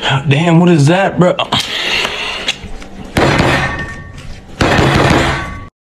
Damn, what is that, bro?